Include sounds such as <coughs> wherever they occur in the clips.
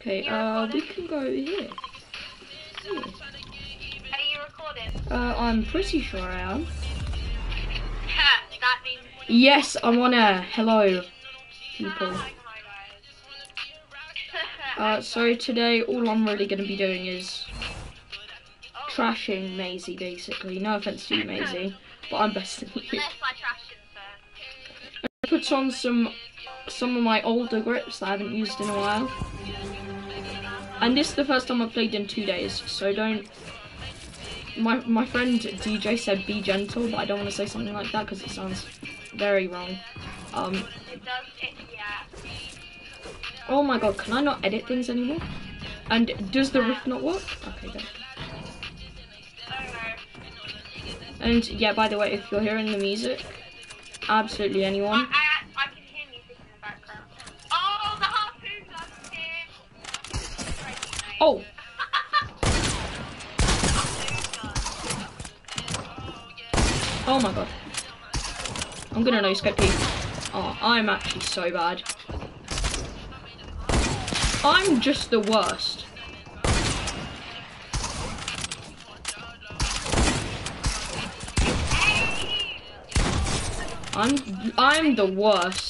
Okay, uh, we can go here. Here. Are you recording? Uh, I'm pretty sure I am. Yes, I'm on air. Hello, people. Uh, so <laughs> today, all I'm really going to be doing is trashing Maisie, basically. No offense to you, Maisie, but I'm than you. I trash him first. I put on some some of my older grips that I haven't used in a while. And this is the first time I've played in two days, so don't. My my friend DJ said be gentle, but I don't want to say something like that because it sounds very wrong. Um. It does. It, yeah. Oh my god, can I not edit things anymore? And does the riff not work? Okay. And yeah, by the way, if you're hearing the music, absolutely anyone. I, Oh, oh my god. I'm gonna no scope you. Oh, I'm actually so bad. I'm just the worst. I'm I'm the worst.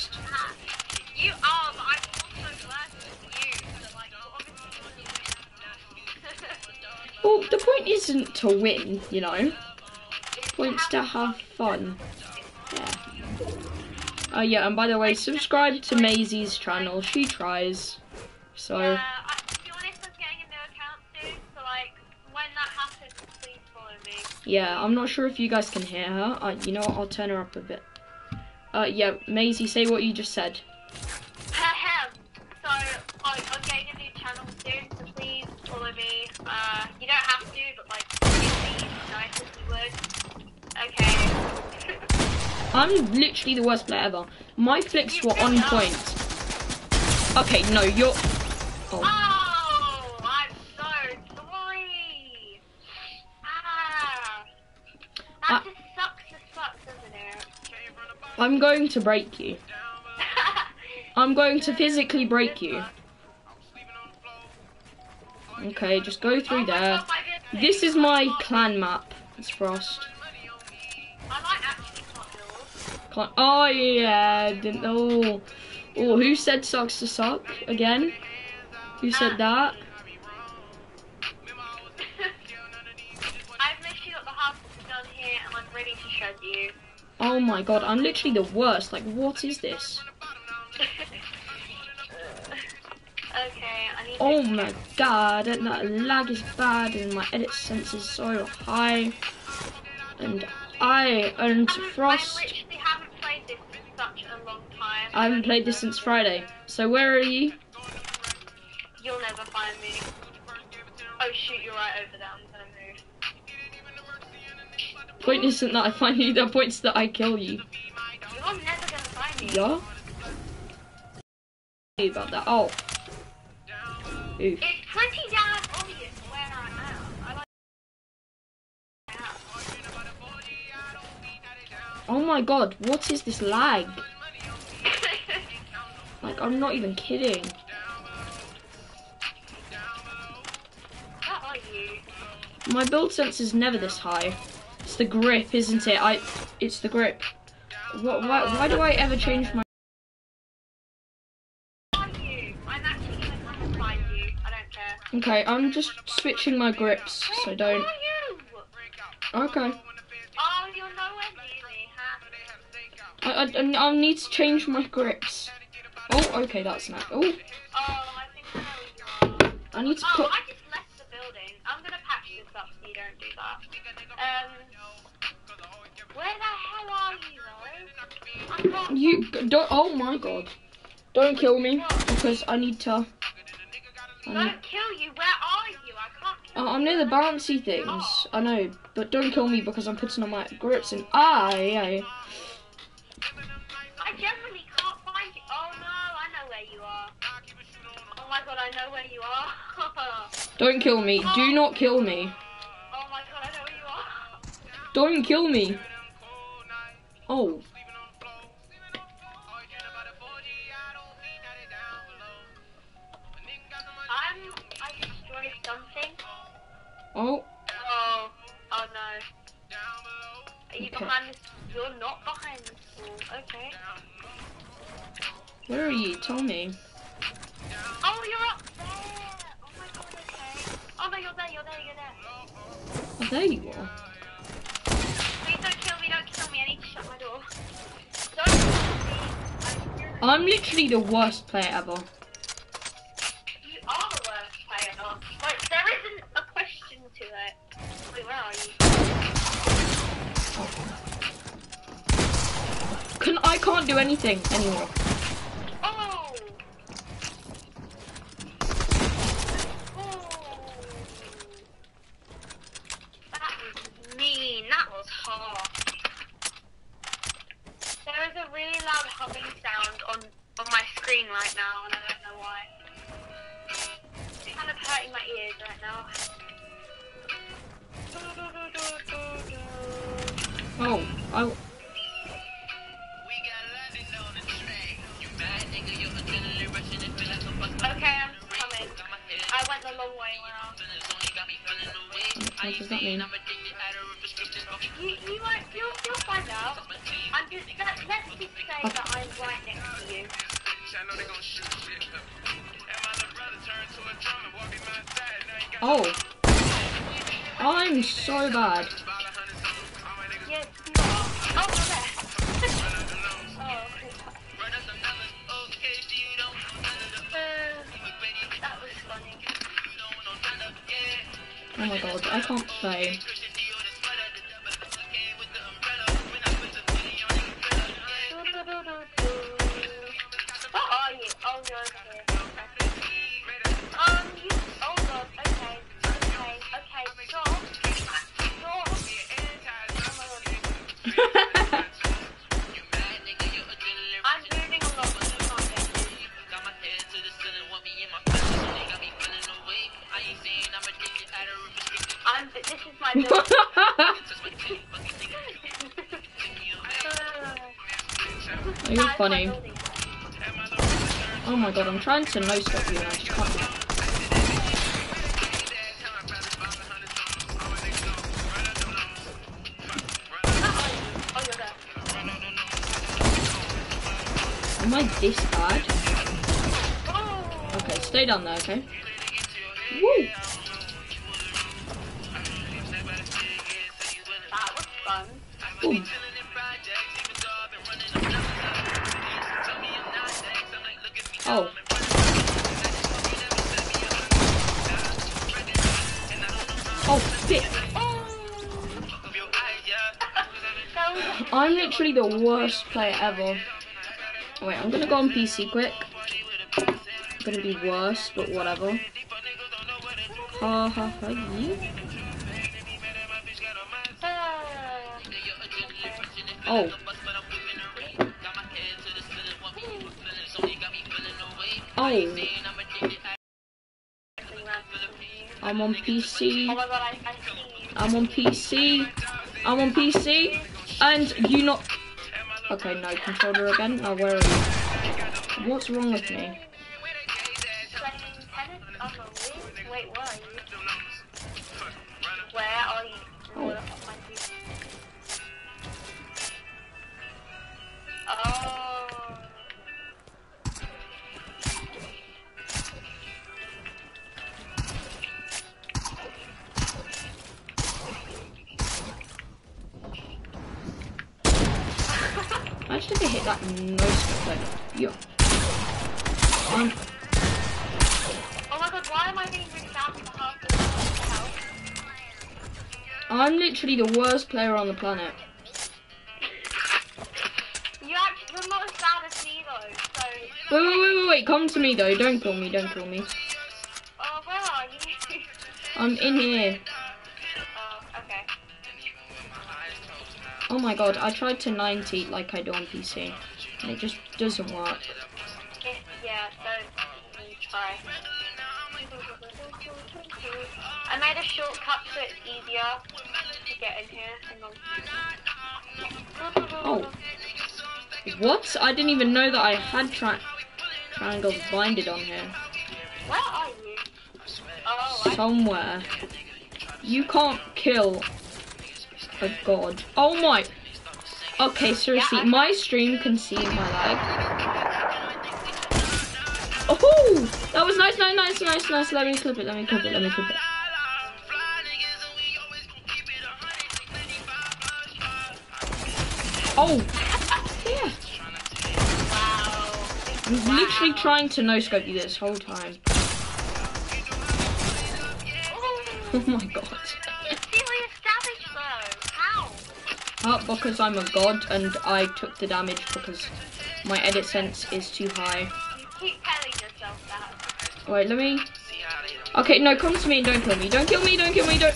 Well, the point isn't to win, you know. The point's to have fun. Yeah. Oh yeah, and by the way, subscribe to Maisie's channel. She tries. So Yeah, I, to be honest, I'm getting a new account soon, so like when that happens, please follow me. yeah, I'm not sure if you guys can hear her. Uh, you know what? I'll turn her up a bit. Uh, yeah, Maisie, say what you just said. Uh, you don't have to, but like it'd be nice if you would. Okay. <laughs> I'm literally the worst player ever. My flicks were on point. Okay, no, you're. Oh, Oh, I'm so sorry. Ah, that Uh, just sucks to suck, doesn't it? I'm going to break you. <laughs> I'm going to physically break you. Okay, just go through Oh there. God, my goodness. This is my clan map. It's Frost. I might actually can't. Clan- oh yeah, didn't know. Oh, who said sucks to suck again? Who said ah. that? <laughs> I've literally got the half done here and I'm ready to shred you. Oh my god, I'm literally the worst. Like, what is this? Okay, I need Oh my god, that that lag is bad and my edit sense is so high. And I and I Frost. literally haven't played this in such a long time. I haven't played this since Friday. So where are you? You'll never find me. Oh shoot, you're right over there. I'm gonna move. Point isn't that I find you. The point's that I kill you. You're never gonna find me. Yeah. About that. Oh. Oof. It's pretty damn obvious where I am. I like Oh my god, what is this lag? <laughs> Like, I'm not even kidding. Where are you? My build sense is never this high. It's the grip, isn't it? I. It's the grip. What? Why? Why do I ever change my? Where are you? I'm actually gonna come and find you. I don't care. Okay, I'm just switching my grips, so don't. Where are you? Okay. Oh, you're nowhere near me, huh? I, I, I'll need to change my grips. Oh, okay, that's not. Oh, Oh, I think I know where you are. I need to Oh, put. I just left the building. I'm gonna patch this up so you don't do that. Um, where the hell are you, though? You don't. Oh my god! Don't kill me because I need to. I need, Don't kill you. Where are you? I can't kill Oh, I'm near the bouncy things. I know, but don't kill me because I'm putting on my grips and ah yeah. I generally can't find you. Oh no, I know where you are. Oh my god, I know where you are. <laughs> Don't kill me. Do not kill me. oh my god, I know where you are. Don't kill me. Oh. Oh, Oh, oh no. Are you Okay. behind this? You're not behind this wall. Okay. where are you? Tell me. Oh, you're up there. Oh my god. Okay. Oh no, you're there. You're there. You're there. Oh, there you are. Please don't kill me. Don't kill me. I need to shut my door. Don't kill me. I'm I'm literally the worst player ever. You are the worst player. Like, there isn't a question to it. Wait, where are you? Can I can't do anything anymore. Funny. Oh my god, I'm trying to no scope you and I just can't. Am I this bad? Okay, stay down there, okay? The worst player ever. Wait, I'm gonna go on PC quick. I'm gonna be worse, but whatever. Ha ha ha, you? Oh. Oh, I'm on PC. I'm on PC. I'm on PC. And you not. Okay, no controller again. Now where are you? What's wrong with me? Think I hit that scope like yo. Um, Oh my god, why am I being really bad with the half the health? I'm literally the worst player on the planet. You actually, you're not as bad as me though, so. Wait, wait, wait, wait, wait. Come to me though. Don't kill me. Don't kill me. Oh, where are you? I'm in here. Oh my god, I tried to 90 like I do on PC. And it just doesn't work. Yeah, don't try. I made a shortcut so it's easier to get in here. Hang on. Oh. What? I didn't even know that I had tri triangles blinded on here. Where are you? Oh, somewhere. You can't kill a god. Oh my. Okay, seriously, my stream can see my lag. Oh, that was nice, nice, nice, nice, nice. Let me clip it. Let me clip it. Let me clip it. Oh, yeah. I was literally trying to no scope you this whole time. <laughs> Oh my god. Serious damage though. How? Uh, because I'm a god and I took the damage because my edit sense is too high. Keep telling yourself that. Wait, let me. Okay, no, come to me and don't kill me. Don't kill me, don't kill me, don't.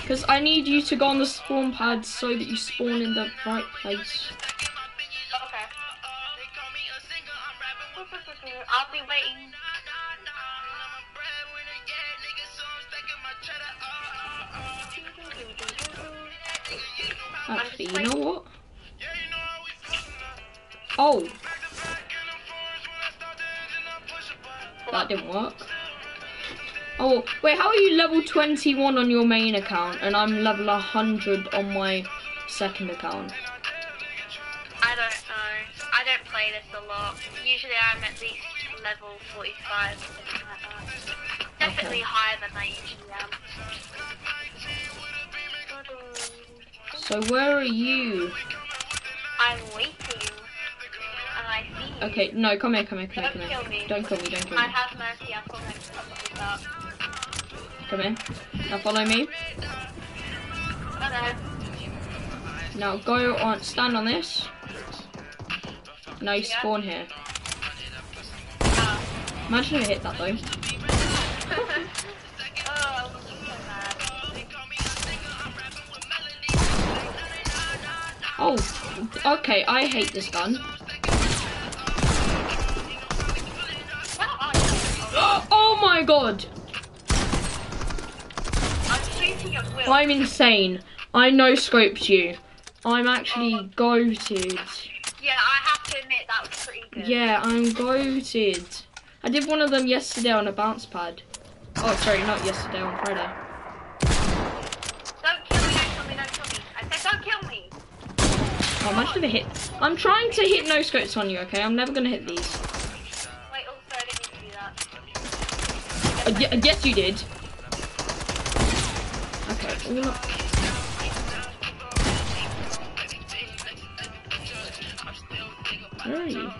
Because I need you to go on the spawn pad so that you spawn in the right place. Okay. I'll be waiting. Actually, you know what? Oh. That didn't work. Oh, wait, how are you level 21 on your main account and I'm level 100 on my second account? I don't know. I don't play this a lot. Usually I'm at least level 45 or something like that. Definitely Okay. higher than I usually am. So where are you? I'm waiting. And I see you. Okay, no, come here, come here, come here, come Don't here. kill me. Don't kill me, don't kill I have mercy. I thought I could cover this up. Come here. Now follow me. No. Now go on, stand on this. Now you Yeah. spawn here. Oh. Imagine if I hit that though. <laughs> oh, Oh, okay, I hate this gun. <gasps> Oh my god! I'm shooting at Will. I'm insane. I no scoped you. I'm actually goated. Yeah, I have to admit that was pretty good. Yeah, I'm goated. I did one of them yesterday on a bounce pad. Oh, sorry, not yesterday, on Friday. Don't kill me, don't kill me, don't kill me. I said don't kill me. Oh, imagine if I hit. I'm trying to hit no scopes on you, okay? I'm never gonna hit these. Wait, also I didn't do that. Uh, yes, you did. Okay, all up. Where are you?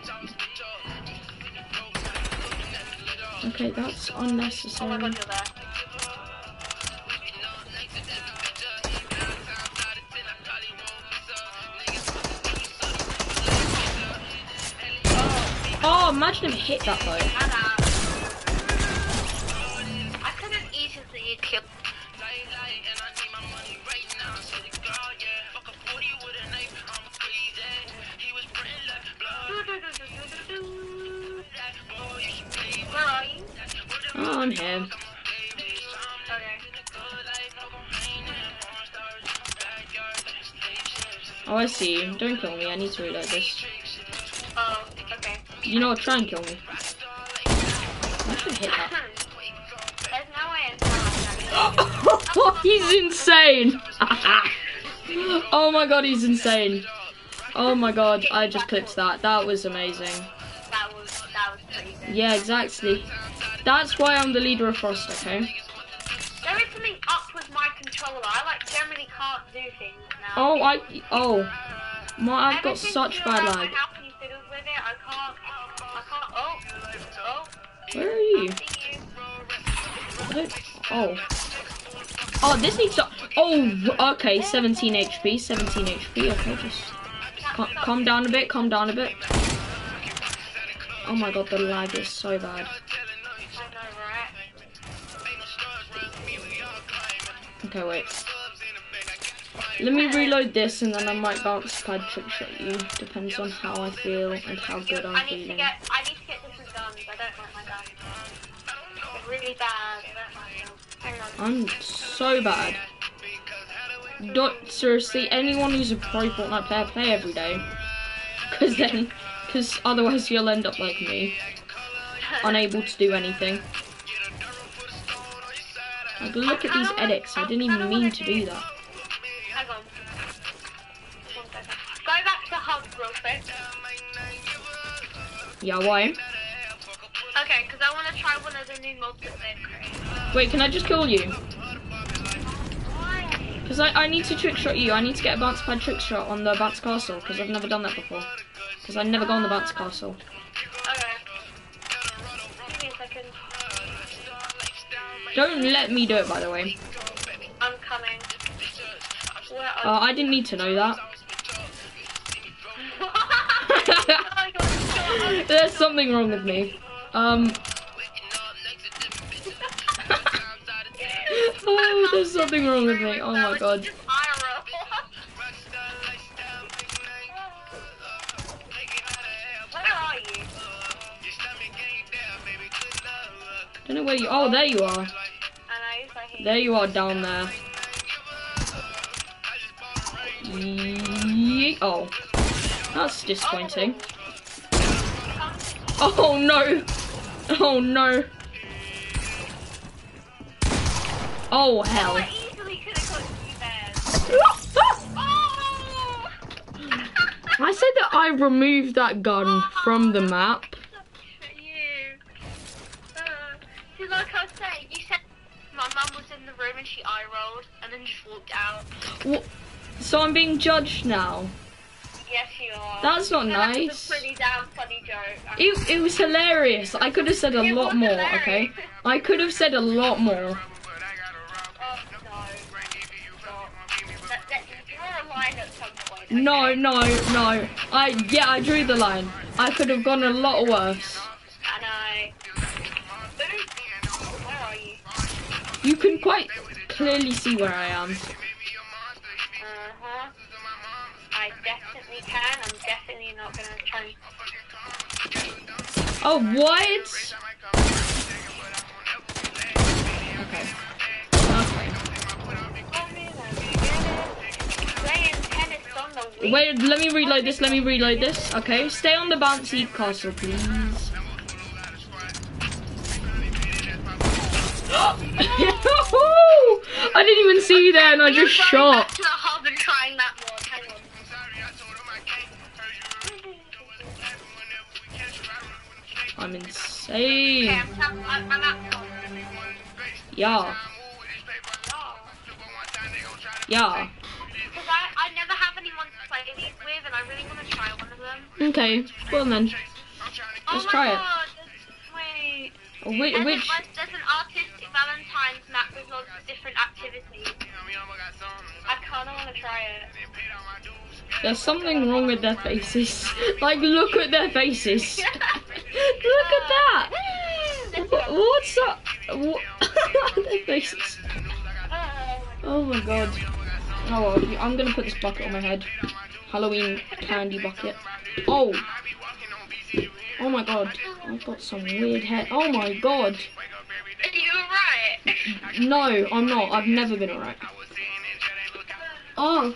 Okay, that's Oh my unnecessary. god, imagine I hit that though. I couldn't easily kill. Where? Oh, I'm here. Okay. Oh, I see. Don't kill me. I need to reload this. You know what? Try and kill me. I hit that. There's no way in hell I'm gonna he's insane. <laughs> oh my god, he's insane. Oh my god, I just clipped that. That was amazing. That was that was pretty good. Yeah, exactly. That's why I'm the leader of Frost, okay? There is something up with my controller. I like generally can't do things now. Oh, I. Oh. My, I've got such bad lag. Where are you? I see you. I don't- Oh. Oh, this needs to. Oh, okay. 17 HP. 17 HP. Okay, just. Cal- calm down a bit. Calm down a bit. Oh my god, the lag is so bad. I know, right? Okay, wait. Let me reload this and then I might bounce pad trick shot you. Depends on how I feel and how good I I'm need to feeling. Get. I need to get different guns. I don't like my guns. They're really bad. I don't like them. Hang on. I'm so bad. Don't seriously. Anyone who's a pro Fortnite player, play every day. <laughs> Cause then, cause otherwise you'll end up like me, <laughs> unable to do anything. Like, look at these edits. I didn't even mean to do that. Hang on. Go back to hub real quick. Yeah, why? Okay, because I want to try one of the new mobs that they've. Wait, can I just kill you? Because I, I need to trick shot you. I need to get a bounce pad trick shot on the bounce castle. Because I've never done that before. Because I never go on the bounce castle. Okay. Give me a second. Don't let me do it, by the way. I'm coming. Uh, I didn't need to know that. <laughs> oh, <laughs> There's something wrong with me. Um. <laughs> oh, there's something wrong with me. Oh my god. Just Where are you? Don't know where you. Oh, there you are. And I used to There you are down there. Yeet. Oh, that's disappointing. Oh no! <laughs> Oh no! Oh hell! I easily could have got you there. Oh! <laughs> I said that I removed that gun from the map. Uh, see, like I was saying, you said my mum was in the room and she eye rolled and then just walked out. Wha- So I'm being judged now. Yes, you are. That's not That was nice. a pretty damn funny joke. It, it was hilarious. I could have said a It lot more, hilarious. okay? I could have said a lot more. Oh, no. Stop. That, that, draw a line at some point. No, no, no. I yeah, I drew the line. I could have gone a lot worse. And I. Where are you? You can quite clearly see where I am. I definitely can. I'm definitely not gonna try. Oh, what? Okay. Okay. Playing tennis on the Wii. Wait, let me reload this. Let me reload this. Okay, stay on the bouncy castle, please. <gasps> <laughs> I didn't even see you there, and I just shot. Okay, insane. I'm, tap- I'm, I'm at top. Yeah, Oh. yeah. Because I, I never have anyone to play these with, and I really want to try one of them. Okay, well then. Oh Let's oh my try it. god, there's- wait. Oh, which, There's, which a, there's an artistic Valentine's map with lots of different activities. I kind of want to try it. There's something wrong with their faces. <laughs> Like, look at their faces. <laughs> look at that. Wha- <laughs> What's up? What? their faces. Oh my god. Oh I'm gonna put this bucket on my head. Halloween candy bucket. Oh. Oh my god. I've got some weird hair. Oh my god. Are you alright? No, I'm not. I've never been alright. Oh.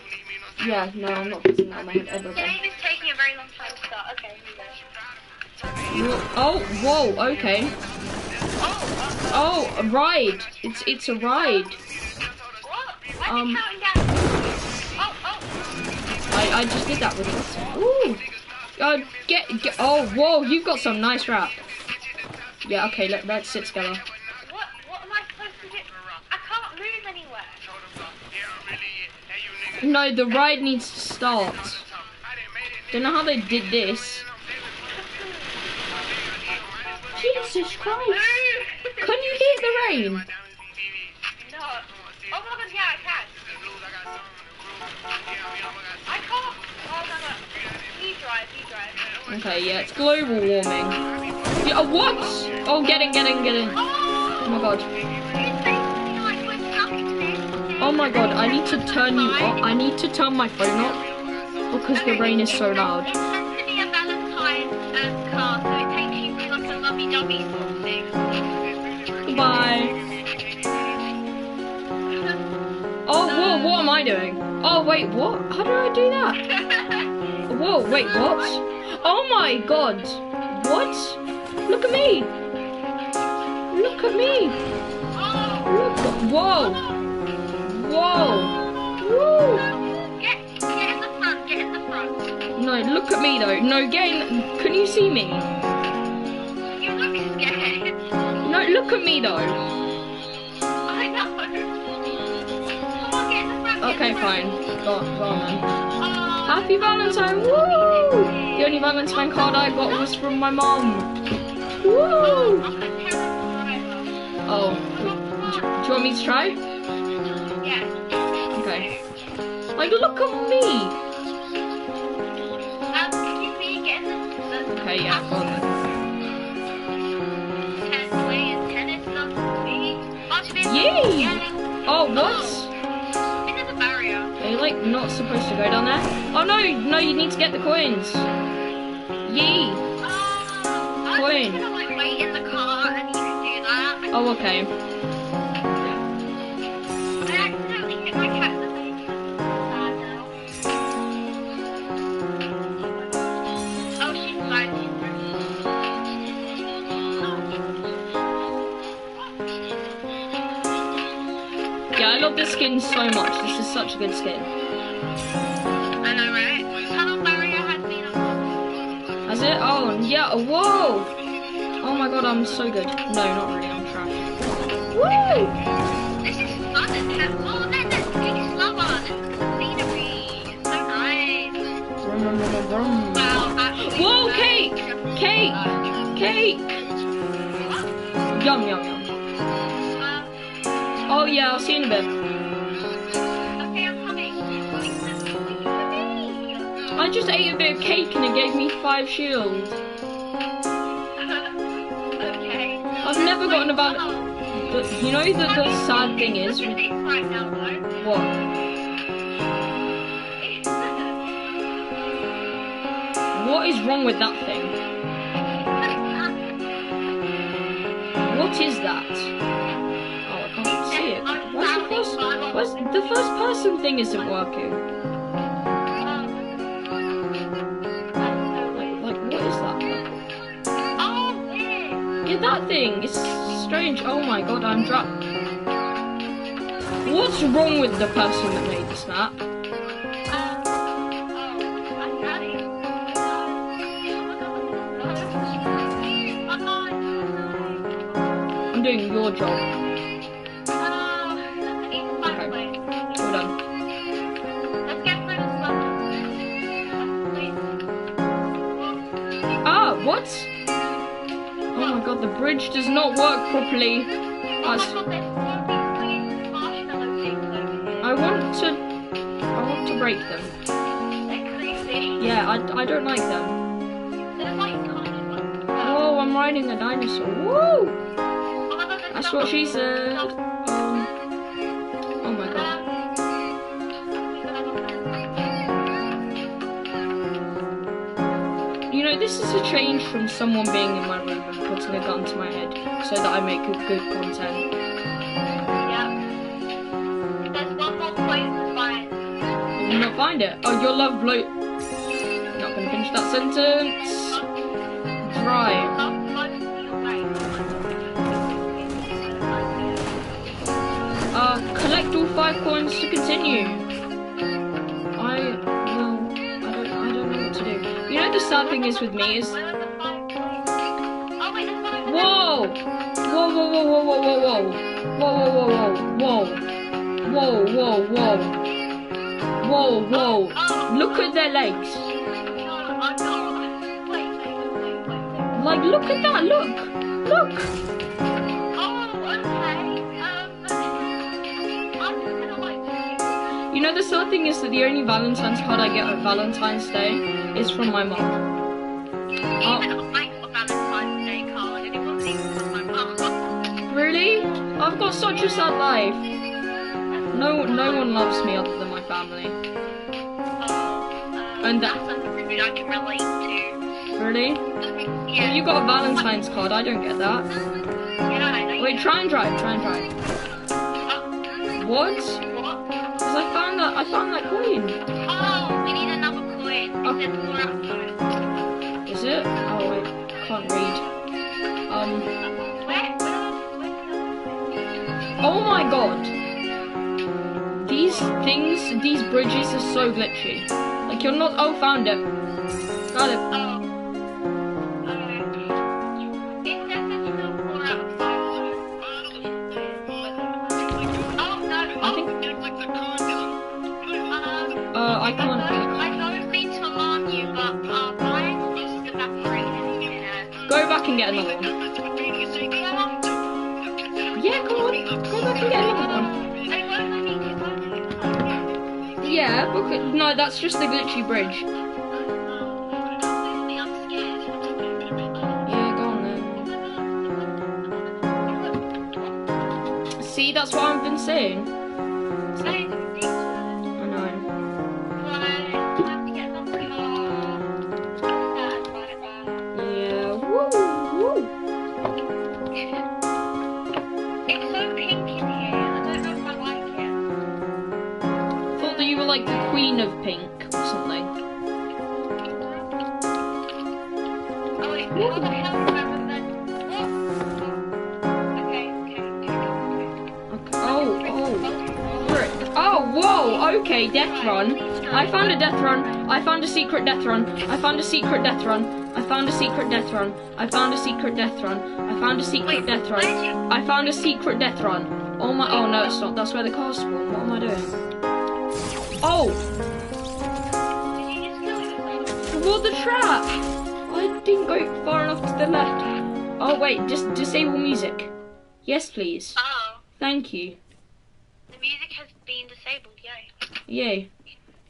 Yeah, no, I'm not putting that on my head ever again. Game is taking a very long time to start. Okay, here we go. Oh, whoa, okay. Oh, a ride. It's it's a ride. Um, are you counting down? Oh, oh. I, I just did that with it. Ooh. Uh, get, get, oh, whoa, you've got some nice rap. Yeah, okay, let, let's sit together. What, what am I supposed to do? I can't move anywhere. No, the ride needs to start. Don't know how they did this. Jesus Christ. Can you hear the rain? Okay, yeah, it's global warming. Yeah, what? Oh, get in, get in, get in. Oh! my god. Oh my god, I need to turn you off. I need to turn my phone off because the rain is so loud. It's meant to be a Valentine's um, car, so it takes you through like a lovey-dovey sort of thing. Bye. Oh, whoa, what am I doing? Oh, wait, what? How do I do that? <laughs> Whoa, wait, what? Oh my god. What? Look at me. Look at me. Oh! Look Whoa! Whoa! Woo! Get, get in the front, get in the front. No, look at me though. No, get in. Can you see me? You look scared. No, look at me though. I know. Come on, get in the front. Okay, fine. Go, go on then. Oh, Happy Valentine! Woo! The only Valentine card I got was from my mom. Woo! Oh, I'm a terrible driver. Oh, do, do you want me to try? Like, look at me. Can you see get in the, the Okay, yeah, go on then. Ten, playing tennis, not me. Watch me. Yay! Oh, what? Into the barrier. Are you like not supposed to go down there? Oh no, no, you need to get the coins. Yee. Oh, Coin. just gonna love this skin so much. This is such a good skin. I know, right? Tunnel barrier has been unlocked. Has it? Oh, yeah. Whoa. Oh my god, I'm so good. No, not really. I'm trash. Woo! This is fun oh, big slumber. This is the scenery. It's so nice. Wow, actually. Whoa, cake! Cake! Cake! Yum, yum, yum. Um, Oh, yeah, I'll see you in a bit. I just ate a bit of cake and it gave me five shields. okay. I've never gotten about. But you know the, the sad thing is. Look at this right now, though. What? What is wrong with that thing? What is that? Oh, I can't see it. Why's the first, why's the first person thing isn't working? That thing. It's strange. Oh my god, I'm trapped. What's wrong with the person that made this map? Um, oh, I'm doing your job. Bridge does not work properly. As I want to. I want to break them. Yeah, I, I don't like them. Oh, I'm riding a dinosaur. Woo! That's what she said. Um, oh my god. You know, this is a change from someone being in my room a gun to my head so that I make good, good content. Did you not find it? Oh, your love bloat. Not gonna finish that sentence. Drive. Uh, collect all five coins to continue. I will. I don't. I don't know what to do. You know the sad thing is with me is. Whoa! Look at their legs. Like, look at that. Look. Look. You know the sad thing is that the only Valentine's card I get on Valentine's Day is from my mom. Oh. Really? I've got such a sad life. No, no one loves me other than my family. And that's something I can relate to. Really? Yeah. You got a Valentine's card. I don't get that. Yeah, I know. Wait, try and drive. Try and drive. What? Because I found that. I found that coin. Oh, we need another coin. It says four outside. Is it? Oh wait, can't read. Um. Where? Where? Where? Oh my god. These things, these bridges are so glitchy. You're not. Oh, found it. Got it. That's just the glitchy bridge. Yeah, go on then. See, that's what I've been saying. Like the queen of pink or something. Oh wait, what the hell happened then? Oh. What? Okay. Oh, oh. Frick. Oh, whoa. Okay, death run. I found a death run. I found a secret death run. I found a secret death run. I found a secret death run. I found a secret death run. I found a secret death run. I found a secret death run. Oh my. Oh no, it's not. That's where the cars spawn. What am I doing? Oh, Did you just kill yourself? toward the trap. I didn't go far enough to the left. Oh wait, just disable music. Yes, please. Oh, Thank you. the music has been disabled, yay. Yay.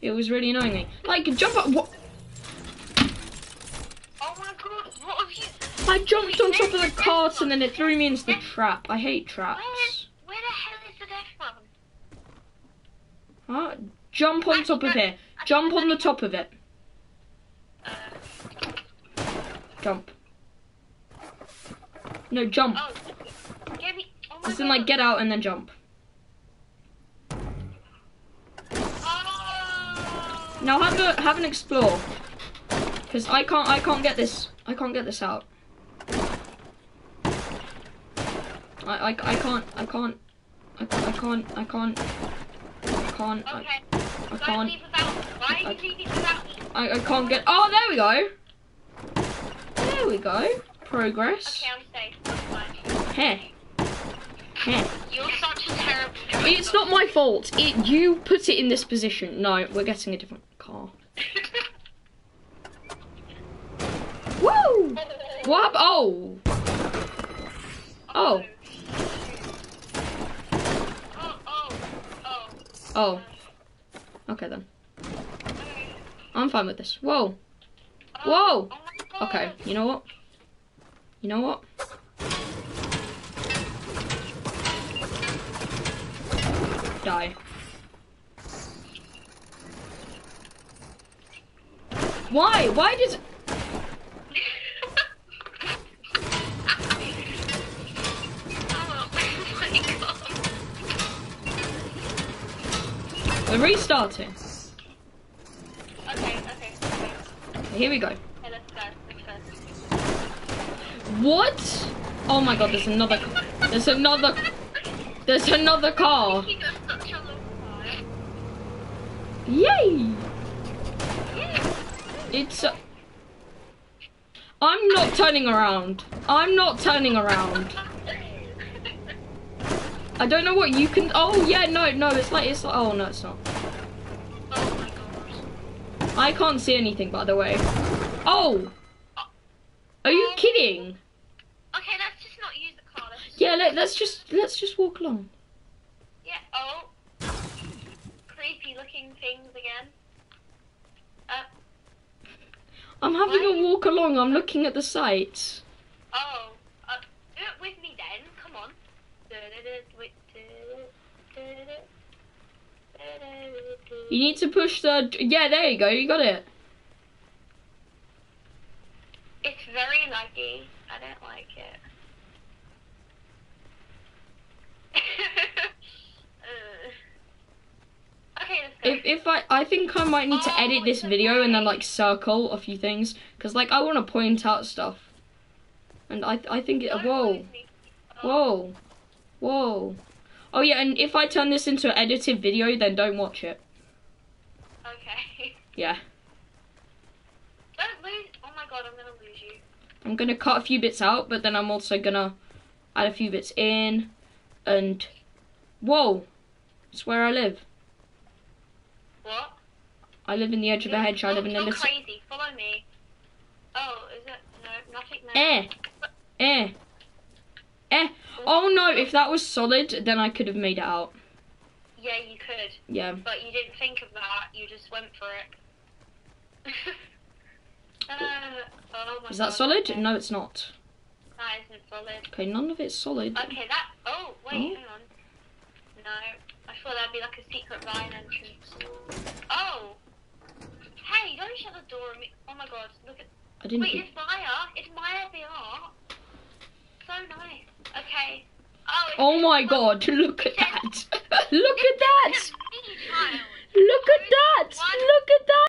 It was really annoying me. Like, jump up. What? Oh my god, what have you... I jumped on top of the cart and then it threw me into the trap. I hate traps. Where, where the hell is the death one? Huh? Jump on top of it. Jump on the top of it. Jump. No, jump. oh, me... Oh As in, like, get out and then jump. Oh! Now have a have an explore. Cause I can't I can't get this I can't get this out. I I, I can't I can't I, I can't I can't I can't I, Okay. I Don't can't leave without me. Why I- are you leaving without me? I, I can't get oh there we go. There we go. Progress. Okay, I'm safe. Heh. Heh. You're such a terrible It's not my fault. It you put it in this position. No, we're getting a different car. <laughs> Woo! What? Oh. Oh. Oh, oh, oh. Oh. oh. Okay then. I'm fine with this. Whoa. Whoa. Okay. You know what? You know what? Die. Why? Why does? oh my god. We're restarting. Okay, okay, okay. Here we go. Let's go. What? Oh my god, there's another there's another there's another car. He does such a long time. Yay! It's uh, I'm not turning around. I'm not turning around. I don't know what you can Oh yeah, no, no, it's like it's like oh no, it's not. oh my god. I can't see anything by the way. Oh. Are you kidding? Okay, let's just not use the car. Let's Yeah, let, let's just let's just walk along. Yeah. Oh. Creepy looking things again. Uh. I'm having Why? a walk along. I'm looking at the sights. Oh. Uh, do it with me then. Come on. You need to push the. Yeah, there you go. You got it. It's very laggy. I don't like it. Uh. <laughs> okay. If if I I think I might need to Oh, edit this video and then like circle a few things because like I want to point out stuff. And I I think it. Whoa. Oh, whoa, whoa. Oh yeah, and if I turn this into an edited video, then don't watch it. Okay. <laughs> Yeah. Don't lose. Oh my god, I'm gonna lose you. I'm gonna cut a few bits out, but then I'm also gonna add a few bits in. And whoa, it's where I live. What? I live in the edge of a hedge. I live in a You're little. crazy. Follow me. Oh, is it? No, nothing there. Eh, eh, eh. Oh no! If that was solid, then I could have made it out. Yeah, you could, Yeah. but you didn't think of that. You just went for it. <laughs> uh, oh my Is that God, solid? okay. No, it's not. That isn't solid. Okay, none of it's solid. Okay, that. Oh, wait, Oh. hang on. No, I thought that'd be like a secret Ryan entrance. Oh! Hey, don't shut the door on me. Oh my god, look at. I didn't. Wait, it's Maya. It's Maya art. So nice. Okay. Oh, Oh my god! <laughs> Look at that! Look at that! a mini child. Look at that! Look at that!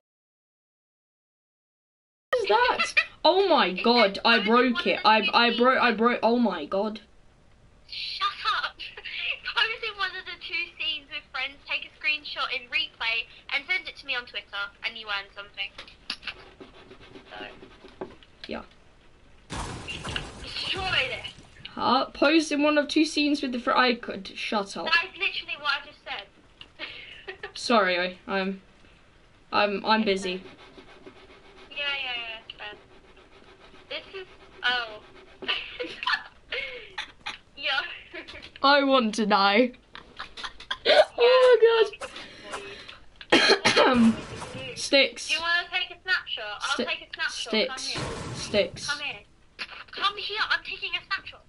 What is that? <laughs> Oh my god! I broke it. I I broke. I broke. Oh my god! Shut up! <laughs> Pose in one of the two scenes with friends, take a screenshot in replay, and send it to me on Twitter, and you earn something. So. Yeah. Destroy this! Uh, post in one of two scenes with the fr- I could shut up. That is literally what I just said. <laughs> Sorry, I, I'm, I'm, I'm busy. yeah, yeah, yeah. This is. Oh. <laughs> yeah. I want to die. <laughs> oh my god. <coughs> Sticks. Do you want to take a snapshot? I'll Sti- take a snapshot. Sticks. Sticks. Come here. Come here. I'm taking a snapshot.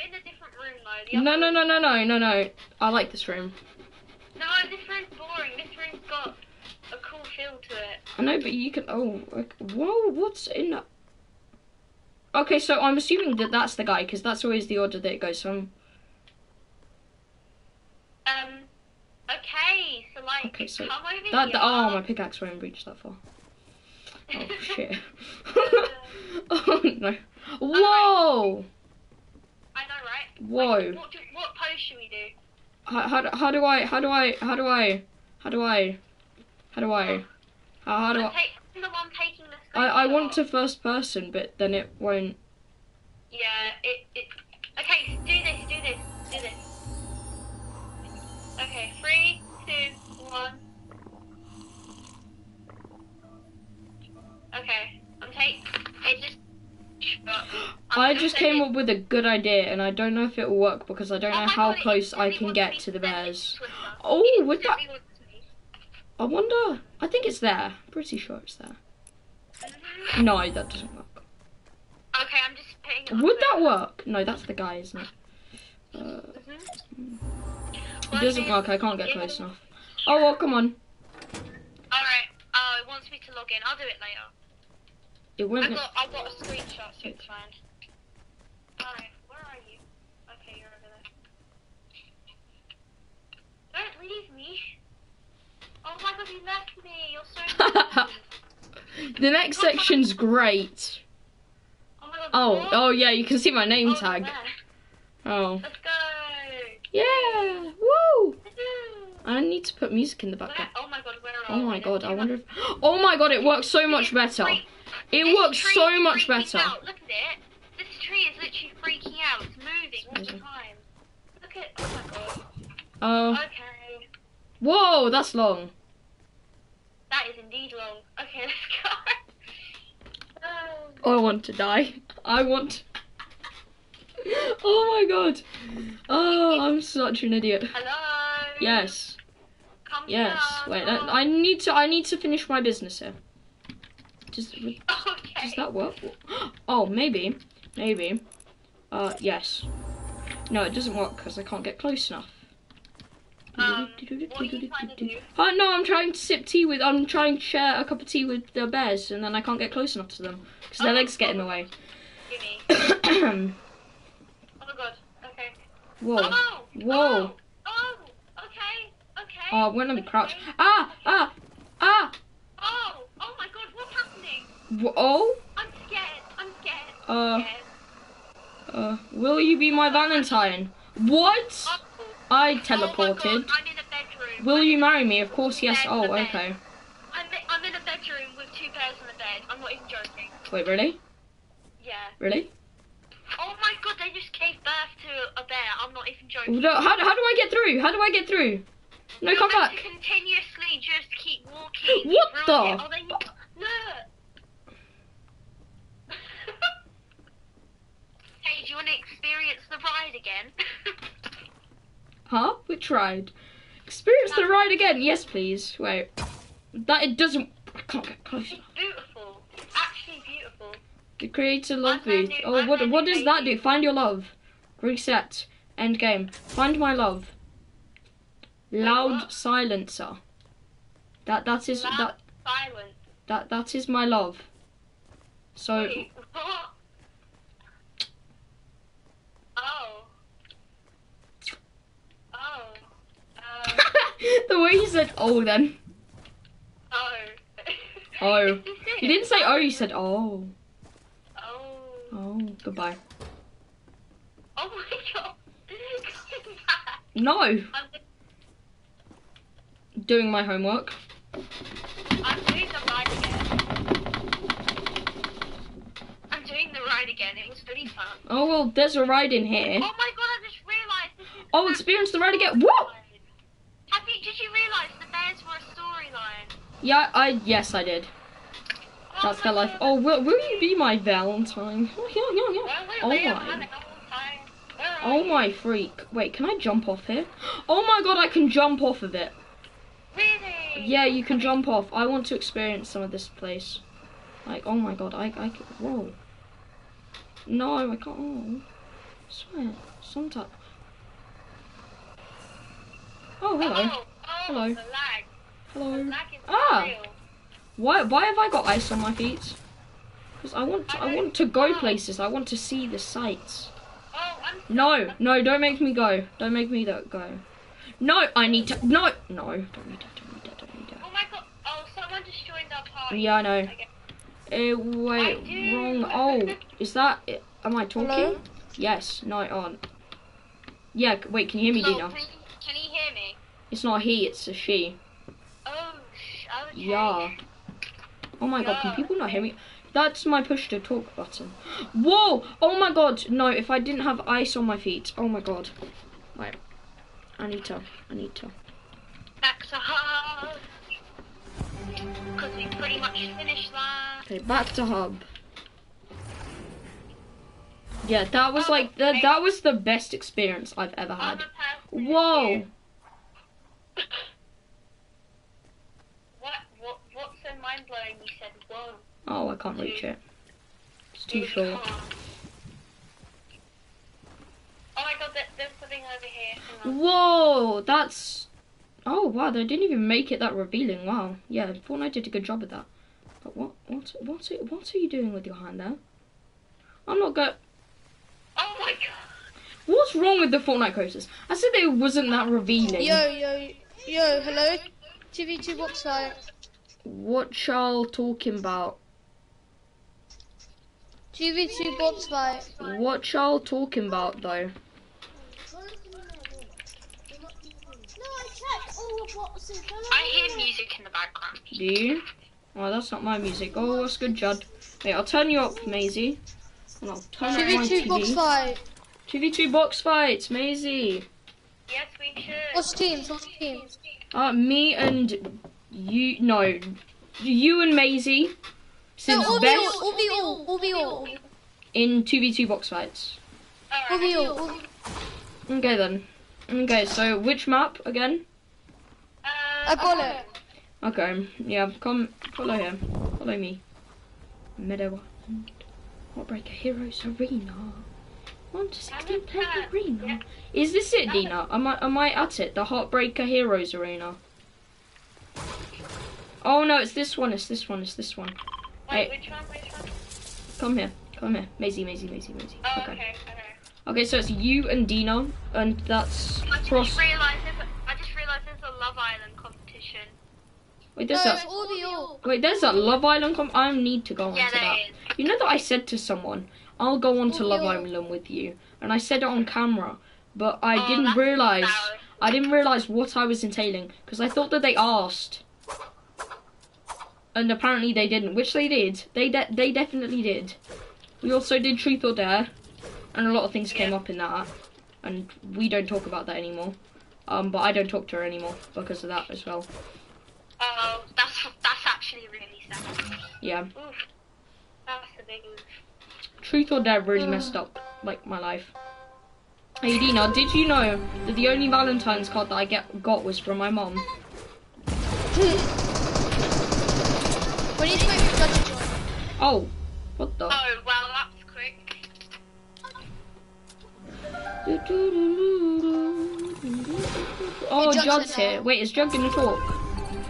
Let's do it in a different room though. The No, no, no, no, no, no, no. I like this room. No, this room's boring. This room's got a cool feel to it. I know, but you can. Oh, like, whoa! What's in that? Okay, so I'm assuming that that's the guy because that's always the order that it goes. So I'm, Um. Okay, so like, Okay, so come over that. here. oh, my pickaxe won't reach that far. Oh <laughs> shit! <laughs> oh no! Whoa! I know, right? Whoa! Like, what, do, what pose should we do? How, how, do- how do I? How do I? How do I? How do I? How do I? Oh. How, how do I? take, I'm the one taking the I, I want to first person, but then it won't. Yeah, it, it. Okay, do this, do this, do this. Okay, three, two, one. Okay, I'm take. It just. I'm I just came up with a good idea, and I don't know if it will work because I don't know how close I can get to the bears. Oh, would that? instantly wants me. I wonder. I think it's there. Pretty sure it's there. No, that doesn't work. Okay, I'm just putting Would that work? No, that's the guy, isn't it? Uh, Mhm. it doesn't work. I can't get close enough. Oh well, come on. Alright. Oh, it wants me to log in. I'll do it later. It won't. got I got a screenshot, so it's fine. Alright, where are you? Okay, you're over there. Don't leave me. Oh my god, you left me. You're so <laughs> the next section's great. Oh my god. Oh, oh yeah, you can see my name Oh, tag. Oh, Let's go. yeah, woo! I need to put music in the Where, background. oh my god, where oh are Oh my we? god, I wonder if. Oh my god, it works so much better. It This works so much better. Out. Look at it. This tree is literally freaking out. It's moving all the time. Look at. Oh my god. Oh, Okay. Whoa, that's long. That is indeed long. Okay, <laughs> let's go. Oh. I want to die. I want. <laughs> Oh my god. Oh, I'm such an idiot. Hello. Yes, Come yes. here, Wait. I I need to. I need to finish my business here. Does <laughs> Okay. does that work? <gasps> Oh, maybe, maybe. Uh, yes. No, it doesn't work because I can't get close enough. Um, what are you to do? Oh no, I'm trying to sip tea with. I'm trying to share a cup of tea with the bears, and then I can't get close enough to them because their Oh, legs get in the oh. way. <coughs> Oh my god. Okay. Whoa. Oh. Whoa. Oh. oh. Okay. Okay. Oh, when I'm okay. crouched. Ah, ah, ah. Oh. Oh my god. What's happening? Wh- Oh. I'm scared. I'm scared. Uh, I'm scared. uh. Will you be my Valentine? What? Oh. I Oh teleported. God, I'm in a bedroom. Will you marry me? Of course, yes. Oh, okay. I'm, I'm in a bedroom with two pairs on the bed. I'm not even joking. Wait, really? Yeah. Really? Oh my god, they just gave birth to a bear. I'm not even joking. No, how, how do I get through? How do I get through? No, You're come back. To continuously just keep walking. <gasps> What the-. Oh, they... Look. <laughs> hey, do you want to experience the ride again? <laughs> Huh? Which ride? Experience the ride again. Yes, please. Wait. That it doesn't. I can't get close. it's beautiful. It's actually beautiful. The creator love booth. Oh, what what does that do? Find your love. Reset. End game. Find my love. Loud silencer. That that is Loud that Silence. that that is my love. So Wait, what? Oh. Oh. Um, <laughs> the way he said oh then. oh. Oh. Is this it? He didn't say oh. He said oh. Oh. Oh. Goodbye. Oh my god. <laughs> No. Doing my homework. I'm doing the ride again. I'm doing the ride again. It was really fun. Oh well, there's a ride in here. Oh my god, I just realised. Oh, experience the ride again. What? Have you, did you realise the bears were a storyline? Yeah, I yes I did. That's my life. Oh, will, will you be my Valentine? Oh yeah, yeah, yeah. Oh my. having a whole time. Where are Oh my freak. Wait, can I jump off here? <gasps> Oh my god, I can jump off of it. Really? Yeah, you can jump off. I want to experience some of this place. Like, oh my god, I, I, can- whoa. No, I can't. Oh, I swear, some type. Oh, hello. Oh, oh, Hello. The Hello. Ah. Why, why have I got ice on my feet? Because I want, I want to go places. I want to see the sights. Oh, No, no, don't make me go. Don't make me that go. No, I need to. No, no, don't need that. Don't need that. Don't need that. Oh my god. Oh, someone just joined our party. Yeah, I know. Okay. Uh, wait, wrong. <laughs> Oh, is that? Am I talking? Hello? Yes. No, on. Yeah. Wait, can you hear me, So, Dina? can, can you hear me? It's not he. It's a she. Oh, okay. Yeah. Oh my god, can people not hear me? That's my push to talk button. Whoa! Oh my god, no, if I didn't have ice on my feet. Oh my god. Wait. I need to. I need to. Back to hub. Because we pretty much finished that. Okay, back to hub. Yeah, that was like the, that was the best experience I've ever had. Whoa! <laughs> who- What, what, what's so mind blowing? You said, whoa. Oh, I can't reach it. It's too really short. calm. Oh my god, there, there's something over here. Whoa, that's. Oh wow, they didn't even make it that revealing. Wow, yeah, Fortnite did a good job of that. But what, what, what, are- what are you doing with your hand there? I'm not go. Oh my god. What's wrong with the Fortnite coasters? I said it wasn't that revealing. Yo, yo, yo, hello? 2v2 box fight. What y'all talking about? 2v2 box fight. What y'all talking about though? I hear music in the background. Do you? Oh, that's not my music. Oh, that's good, Judd. Wait, I'll turn you up, Maisie. And I'll turn up my TV2 box TV. fight. 2v2 box fights, Maisie. Yes, we should. What's teams? What's teams? Uh, me and you. No, you and Maisie. No, Since all best all, all be all, all be all, in 2v2 box fights. all Alright. be all. all Okay then. Okay, so which map again? Uh, I got it. Okay, yeah, come follow here. Follow me. Meadow. Heartbreaker Heroes Arena. Want to 16 player arena. Is this it, Dina? Am I am I at it? The Heartbreaker Heroes Arena. Oh no, it's this one. It's this one. It's this one. Wait, Hey. which one? Which one? Come here. Come here. Maisie, Maisie, Maisie, Maisie. Oh, Okay. okay. Okay. Okay, so it's you and Dino, and that's I just cross. realised there's a, I just realised there's a Love Island competition. Wait, No, there's it's a all wait, there's a Love Island. Com- I need to go Yeah, onto there that. is. You know that I said to someone, I'll go on to Love. Island with you, and I said it on camera, but I Oh, didn't that's realize. I didn't realize what I was entailing because I thought that they asked, and apparently they didn't, which they did. They de- they definitely did. We also did truth or dare, and a lot of things came Yeah. up in that, and we don't talk about that anymore. Um, but I don't talk to her anymore because of that as well. Oh, that's that's actually really sad. Yeah, Oof. That's a big oof. truth or dare really <sighs> messed up like my life. Hey Dina, did you know that the only Valentine's card that I get got was from my mom? We need to make a judge join. Oh, what the? Oh, well, that's quick. Oh, Hey, Jug's Jug's here. now. Wait, is Jug gonna talk?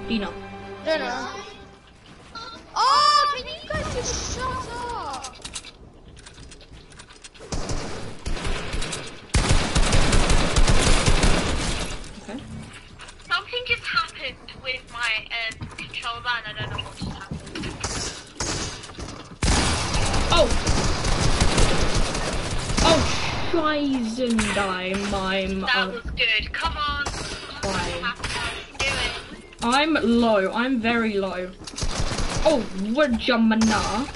Dina. No, no. Oh, can you guys just shut up? Okay. Something just happened with my um, controller and I don't know what just happened. Oh! Oh, Scheißendime, I'm, That uh, was good. Come on. it. I'm low. I'm very low. Oh, what Gemini?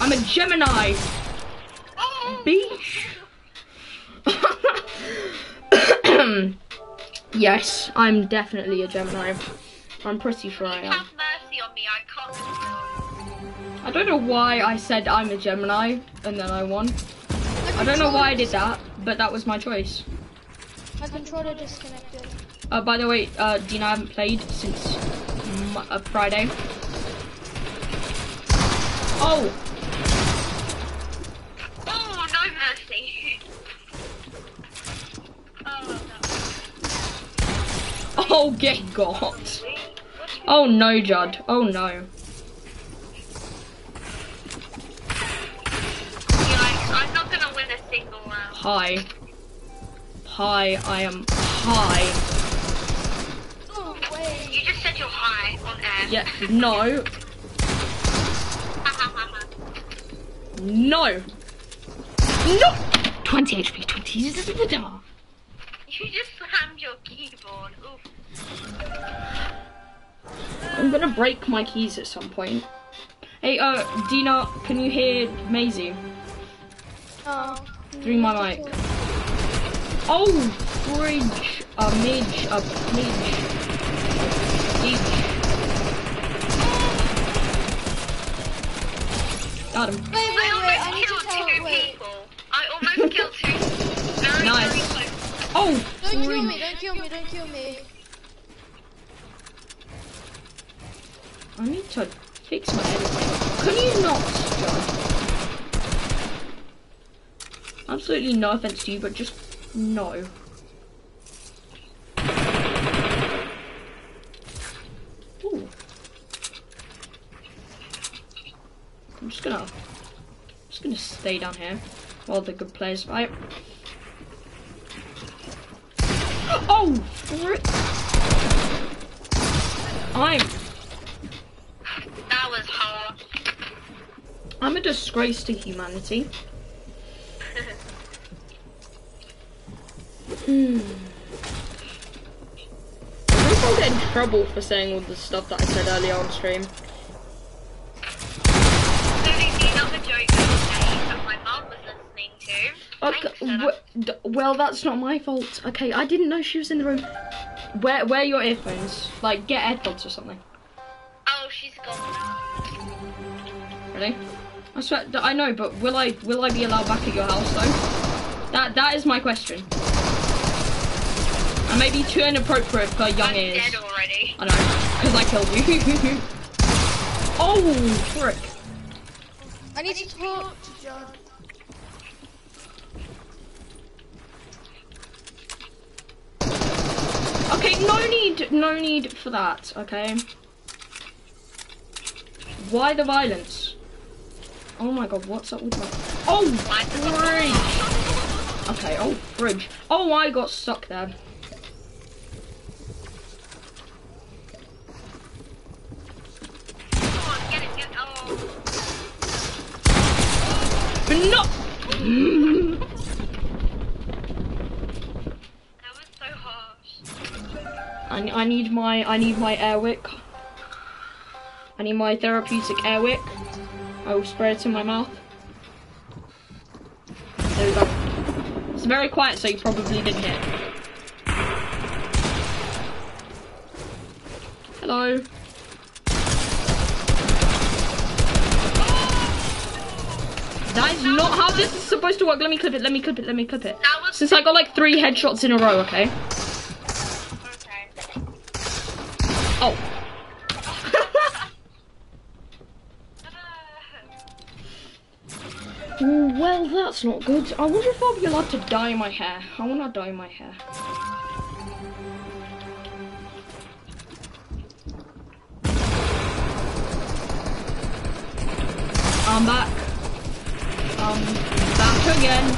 I'm a Gemini. Oh, Beach. <coughs> <coughs> <coughs> yes, I'm definitely a Gemini. I'm pretty sure I am. have mercy on me. I don't know why I said I'm a Gemini and then I won. I don't know why I did that, but that was my choice. My controller disconnected. Uh, by the way, uh, Dina, I haven't played since m- uh, Friday. Oh, no mercy. oh, oh, get got. What do you- Oh no, Judd. Oh no. Yikes, I'm not gonna win a single round. Hi. Hi, I am high. Oh. You just said you're high on air. Yeah, no, <laughs> no, no. 20 HP, 20. you just I'm gonna break my keys at some point. Hey, uh, Dina, can you hear Maisie Oh. through my mic? Oh, bridge, a midge, a midge, midge. Got him. Wait, wait, I wait. I almost need to killed tell. two Wait. people. I almost killed two. Very, Nice. very close. Oh, Don't kill me. Don't kill me. Don't kill me. I need to fix my editing. Can you not, John? Absolutely no offense to you, but just no. Ooh. I'm just gonna, just gonna stay down here while the good players fight. Oh, frick! I'm That was hard. I'm a disgrace to humanity. Hmm. I think I'll get in trouble for saying all the stuff that I said earlier on stream. Including the other joke that my mum was listening to. Okay, Thanks, Anna. wh- d- well, that's not my fault. Okay, I didn't know she was in the room. Wear, wear your earphones. Like, get AirPods or something. I swear, I know, but will I will I be allowed back at your house though? That that is my question. I may be too inappropriate for young I'm ears. dead already. I know, because I killed you. <laughs> oh, frick. I need to talk to John. Okay, no need, no need for that, okay? Why the violence? Oh my god, what's up with my... Oh, my! Okay, oh, bridge. Oh, I got stuck there. No! that was so harsh. I, I need my I need my air wick. I need my therapeutic air wick. I will spray it in my mouth. There we go. It's very quiet, so you probably didn't hear. Hello. That is not how this is supposed to work. Let me clip it. Let me clip it. Let me clip it. Since I got like three headshots in a row, okay? okay. Well, that's not good. I wonder if I'll be allowed to dye my hair. I want to dye my hair. I'm back. I'm back again.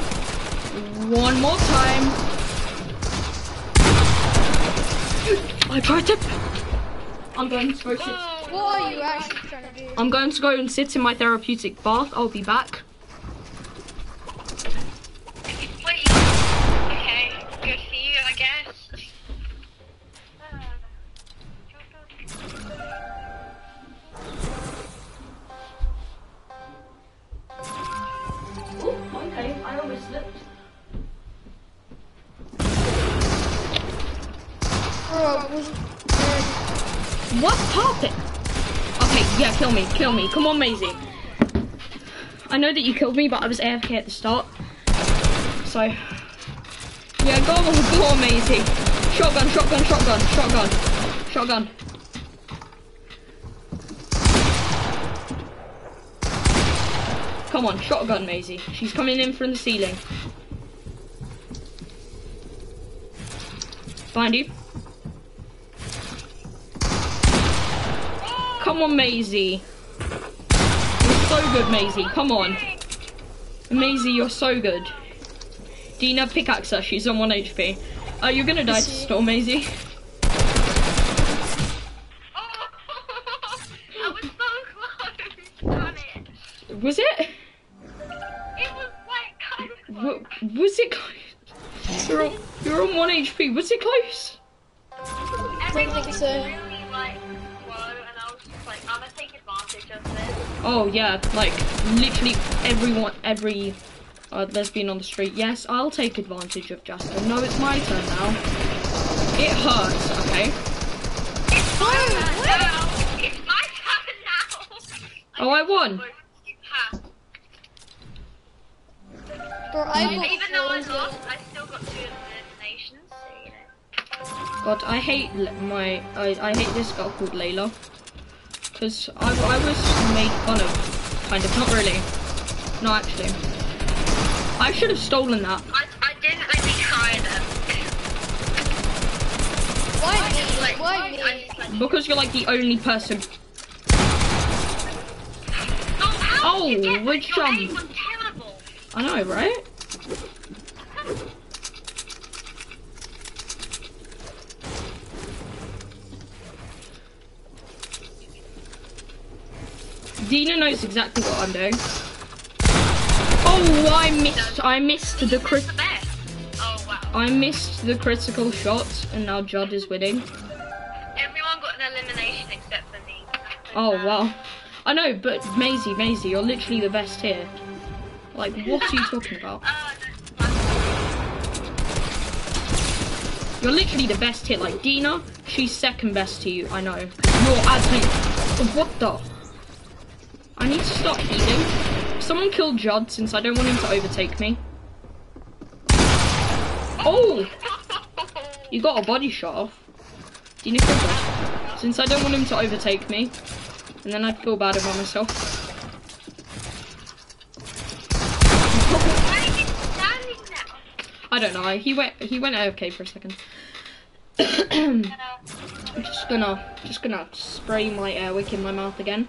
One more time. I tried it. I'm going to go sit. What are you actually trying to do? I'm going to go and sit in my therapeutic bath. I'll be back. Bro, I wasn't ready. What? Okay, yeah, kill me, kill me. Come on, Maisie. I know that you killed me, but I was AFK at the start. So, yeah, go on, <laughs> go on, Maisie. Shotgun, shotgun, shotgun, shotgun, shotgun. Come on, shotgun, Maisie. She's coming in from the ceiling. Find you. Come on, Maisie. You're so good, Maisie. Come on. Maisie, you're so good. Dina, pickaxe her. She's on 1 HP. Uh, you're gonna die to storm, Maisie. <laughs> Was so close. Got it. Was it? It was like kind of close. W- was it close? You're on, you're on 1 HP. Was it close? Everyone was really like Oh, yeah. Like, literally everyone, every uh, lesbian on the street. Yes, I'll take advantage of Justin. No, it's my turn now. It hurts, okay? It's my turn now. It's my turn now. Oh, I won. Ha. Bro, I Even though I lost, I still got two eliminations. So you know. God, I hate my I, I hate this girl called Layla because I, I was made fun of, kind of. Not really. No, actually, I should have stolen that. I, I didn't really try them. Why me? Like, Why I me? just like, Because you're like the only person. oh, Oh, did you get which, that? Your um, aim was terrible. I know, right? Dina knows exactly what I'm doing. Oh, I missed. I missed the crit. Oh wow. I missed the critical shot, and now Judd is winning. Everyone got an elimination except for me. Oh wow. I know, but Maisie, Maisie, you're literally the best here. Like, what are you talking about? <laughs> Uh, You're literally the best here. Like Dina, she's second best to you. I know. You're absolutely. What the? I need to stop healing. Someone killed Judd since I don't want him to overtake me. Oh, you got a body shot off. Dina killed Judd. Since I don't want him to overtake me, and then I'd feel bad about myself. You? I don't know. He went. He went AFK for a second. <coughs> I'm just gonna, just gonna spray my airwick in my mouth again.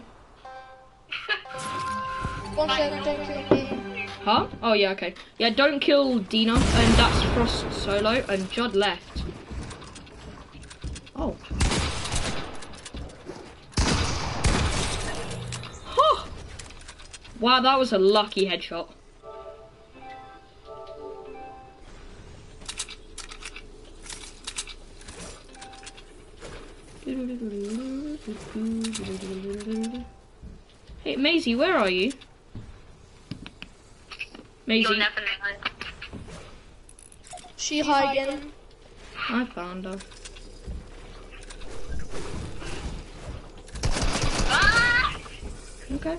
Don't kill me. Huh? Oh yeah, okay. Yeah, don't kill Dina, and that's Frost solo, and Judd left. Oh. Huh. Wow, that was a lucky headshot. Hey, Maisie, where are you? You'll Maisie, never know. She hiding. I found her. Ah! Okay.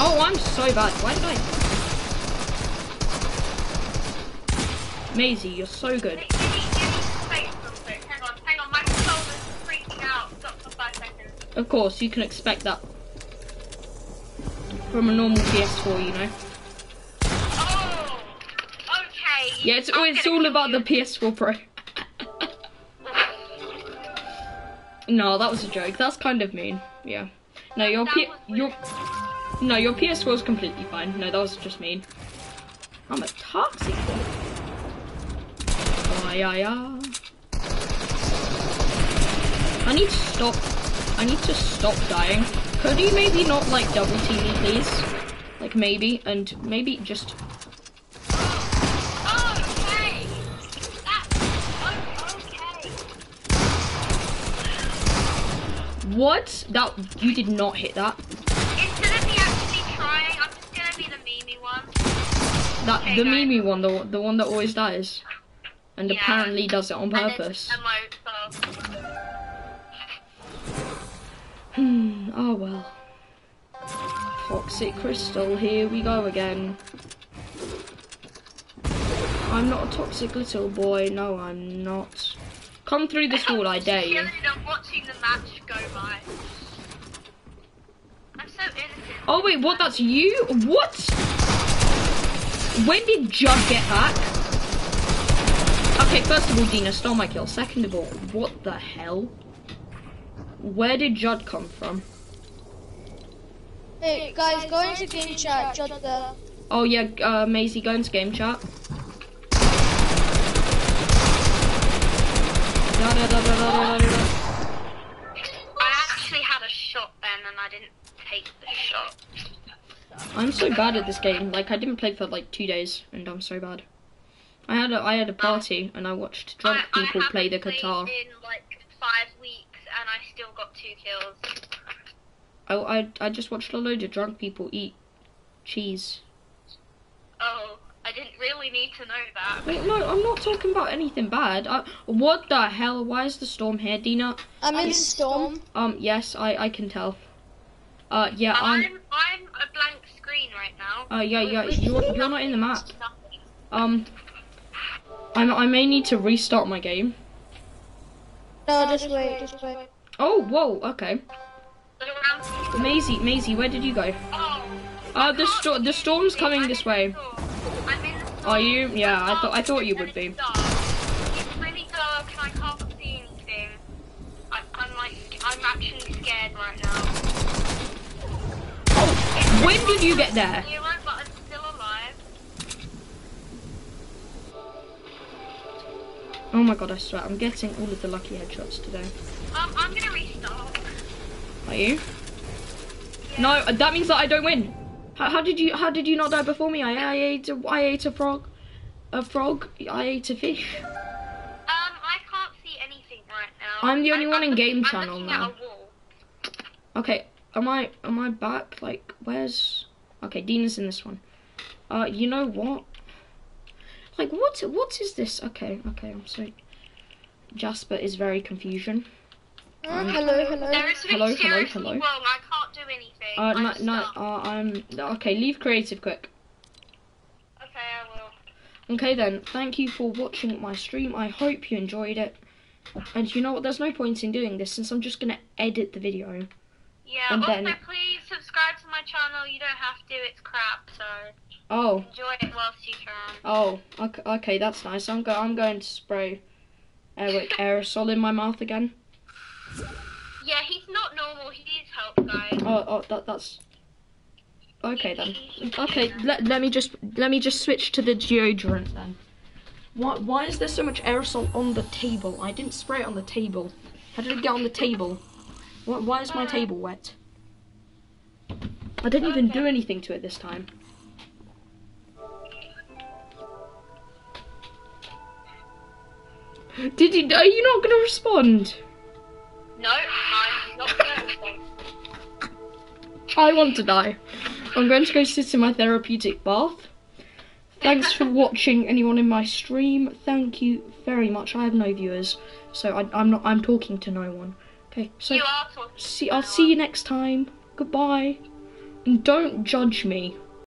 Oh, I'm so bad. Why did I? Maisie, you're so good. Give me, give me space real quick. Hang on, hang on. My controller's freaking out. Stop for five seconds. Of course, you can expect that from a normal PS4, you know. Oh! Okay. Yeah, it's, I'm it's all about you. the PS4 Pro. no, that was a joke. That's kind of mean. Yeah. No, your P- your no, your PS4 is completely fine. No, that was just mean. I'm a toxic. Oh, yeah, yeah. I need to stop. I need to stop dying. Could you maybe not like double team me, please? Like maybe, and maybe just okay. Okay. what? That you did not hit that. Instead of me actually trying, I'm just gonna be the Mimi one. That Okay, the guys. Mimi one, the the one that always dies, and Yeah. apparently does it on purpose. Hmm. Oh well. Toxic crystal. Here we go again. I'm not a toxic little boy. No, I'm not. Come through this wall, I dare you. And watching the match go by. I'm so innocent. Oh wait, what? That's you? What? When did Judd get back? Okay, first of all, Dina stole my kill. Second of all, what the hell? Where did Judd come from? Hey guys, go into game chat. Jot there. Oh yeah, uh, Maisie, go into game chat. Da, da, da, da, da, da, da. I actually had a shot then and I didn't take the shot. I'm so bad at this game. Like I didn't play for like two days, and I'm so bad. I had a I had a party and I watched drunk I, people I play the haven't guitar. in like five weeks and I still got two kills. I, I I just watched a load of drunk people eat cheese. Oh, I didn't really need to know that. Wait, no, I'm not talking about anything bad. I, what the hell? Why is the storm here, Dina? I'm in storm. Um, yes, I I can tell. Uh, yeah, I'm. I'm I'm a blank screen right now. Uh, yeah, yeah. You're you're not in the map. Um, I I may need to restart my game. No, just wait, just wait. Oh, whoa. Okay. Maisie, Maisie, where did you go? Oh. Uh, the sto- the storm's coming this way. I'm in the storm. Are you? Yeah, I thought I thought you would be. It's dark. It's really dark and I can't see anything. I, I'm actually scared right now. Oh, when did you get there? Zero, but I'm still alive. Oh my god, I swear, I'm getting all of the lucky headshots today. Um, I'm gonna restart. Are you? No, uh, that means that I don't win. How, how did you? How did you not die before me? I, I ate. A, I ate a frog. A frog. I ate a fish. Um, I can't see anything right now. I'm the only one in looking- game I'm channel now. At a wall. Okay, am I? Am I back? Like, where's? Okay, Dina's in this one. Uh, you know what? Like, what? What is this? Okay, okay. I'm sorry. Jasper is very confusion. Uh, hello, hello. There is something Hello, hello, seriously hello. wrong. I can't do anything. Uh, I'm no, no. Uh, I'm. Okay, leave creative quick. Okay, I will. Okay then, thank you for watching my stream. I hope you enjoyed it. And you know what? There's no point in doing this since I'm just gonna edit the video. Yeah. And also, then- please subscribe to my channel. You don't have to. It's crap. So Oh, enjoy it whilst you can. oh, okay, okay that's nice. I'm go. I'm going to spray air- <laughs> aerosol in my mouth again. Yeah, he's not normal. He needs help, guys. Oh, oh, that that's. Okay then. Okay, let, let me just let me just switch to the deodorant then. Why why is there so much aerosol on the table? I didn't spray it on the table. How did it get on the table? Why, why is my uh, table wet? I didn't even do anything to it this time. Did you? Are you not gonna respond? No, I'm not respond. I want to die. I'm going to go sit in my therapeutic bath. Thanks for watching, anyone in my stream. Thank you very much. I have no viewers, so I, I'm not. I'm talking to no one. Okay, so You are talking. see. I'll see you next time. Goodbye, and don't judge me.